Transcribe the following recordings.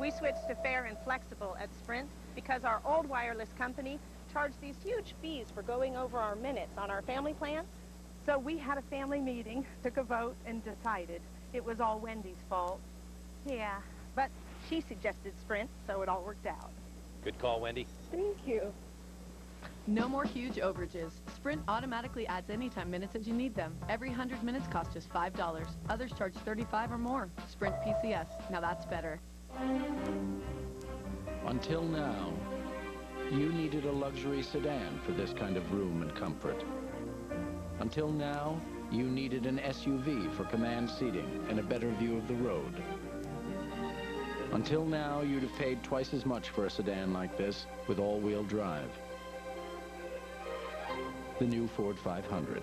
We switched to fair and flexible at Sprint because our old wireless company charged these huge fees for going over our minutes on our family plan. So we had a family meeting, took a vote, and decided it was all Wendy's fault. Yeah, but she suggested Sprint, so it all worked out. Good call, Wendy. Thank you. No more huge overages. Sprint automatically adds anytime minutes as you need them. Every 100 minutes costs just $5. Others charge 35 or more. Sprint PCS. Now that's better. Until now, you needed a luxury sedan for this kind of room and comfort. Until now, you needed an SUV for command seating and a better view of the road. Until now, you'd have paid twice as much for a sedan like this with all-wheel drive. The new Ford 500.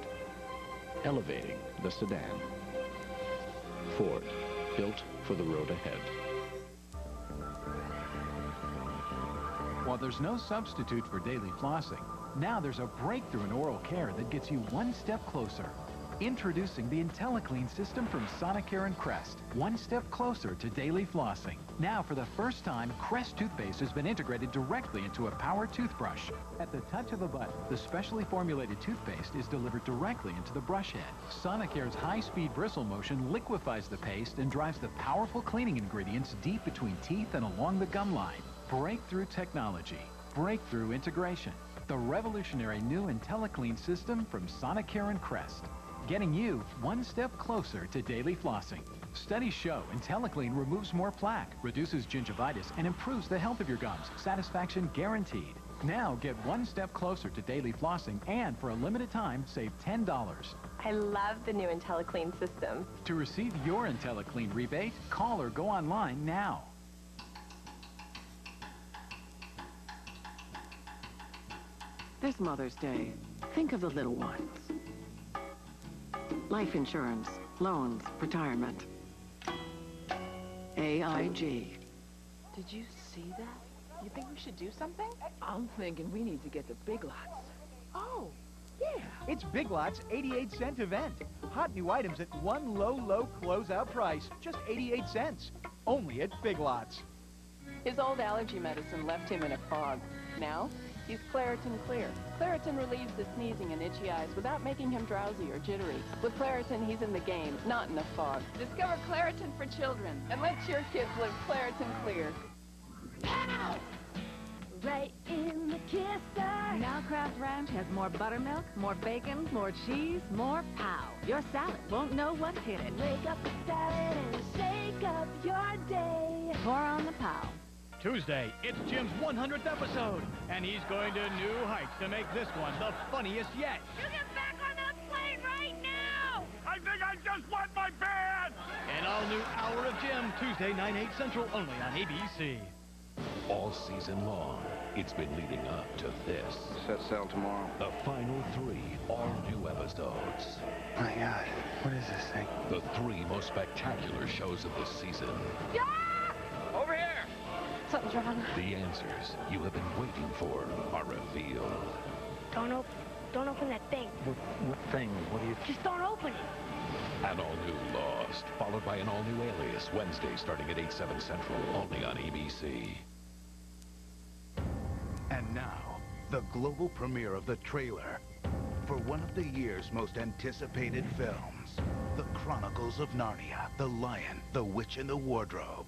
Elevating the sedan. Ford. Built for the road ahead. While there's no substitute for daily flossing, now there's a breakthrough in oral care that gets you one step closer. Introducing the IntelliClean system from Sonicare and Crest. One step closer to daily flossing. Now, for the first time, Crest toothpaste has been integrated directly into a power toothbrush. At the touch of a button, the specially formulated toothpaste is delivered directly into the brush head. Sonicare's high-speed bristle motion liquefies the paste and drives the powerful cleaning ingredients deep between teeth and along the gum line. Breakthrough technology. Breakthrough integration. The revolutionary new IntelliClean system from Sonicare and Crest getting you one step closer to daily flossing. Studies show IntelliClean removes more plaque, reduces gingivitis, and improves the health of your gums. Satisfaction guaranteed. Now get one step closer to daily flossing and for a limited time, save $10. I love the new IntelliClean system. To receive your IntelliClean rebate, call or go online now. This Mother's Day, think of the little ones. Life insurance, loans, retirement. AIG. Did you see that? You think we should do something? I'm thinking we need to get to Big Lots. Oh, yeah. It's Big Lots 88 cent event. Hot new items at one low, low closeout price. Just 88 cents. Only at Big Lots. His old allergy medicine left him in a fog. Now, He's Claritin Clear. Claritin relieves the sneezing and itchy eyes without making him drowsy or jittery. With Claritin, he's in the game, not in the fog. Discover Claritin for children and let your kids live Claritin Clear. Ow! Right in the kisser. Now Kraft Ranch has more buttermilk, more bacon, more cheese, more pow. Your salad won't know what hit it. Wake up the salad and shake up your day. Tuesday, it's Jim's 100th episode, and he's going to new heights to make this one the funniest yet. You get back on that plane right now! I think I just wet my pants! An all-new Hour of Jim, Tuesday, 9, 8 central, only on ABC. All season long, it's been leading up to this. Set sail tomorrow. The final three all-new episodes. My God, what is this thing? The three most spectacular shows of the season. Yeah! Over here! Something's wrong. The answers you have been waiting for are revealed. Don't open, don't open that thing. What, what thing? What do you... Just don't open it. An all-new Lost, followed by an all-new Alias, Wednesday starting at 8, 7 central, only on ABC. And now, the global premiere of the trailer for one of the year's most anticipated films, The Chronicles of Narnia, The Lion, the Witch, and the Wardrobe.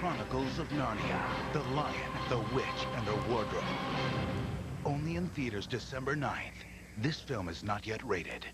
Chronicles of Narnia. The Lion, the Witch, and the Wardrobe. Only in theaters December 9th. This film is not yet rated.